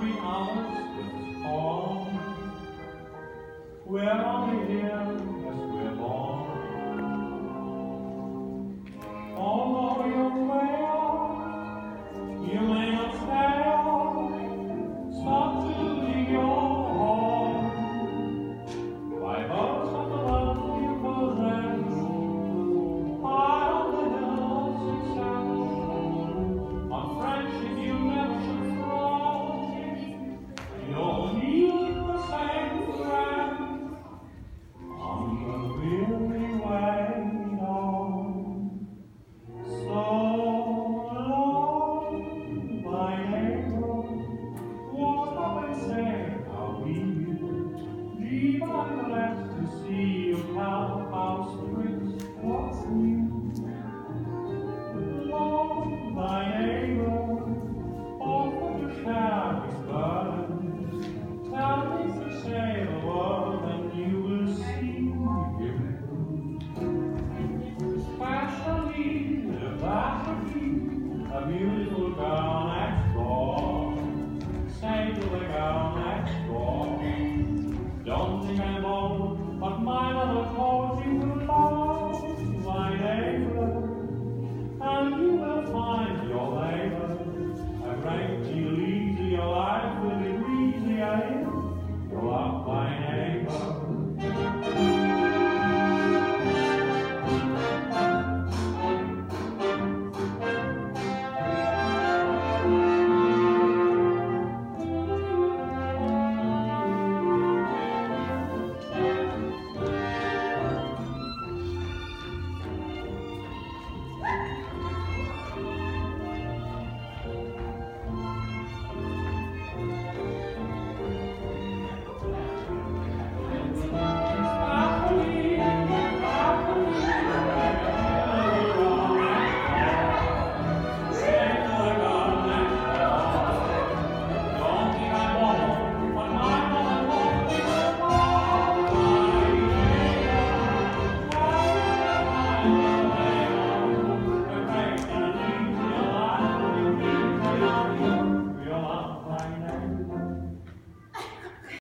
three hours calm. Where are we here? beautiful God.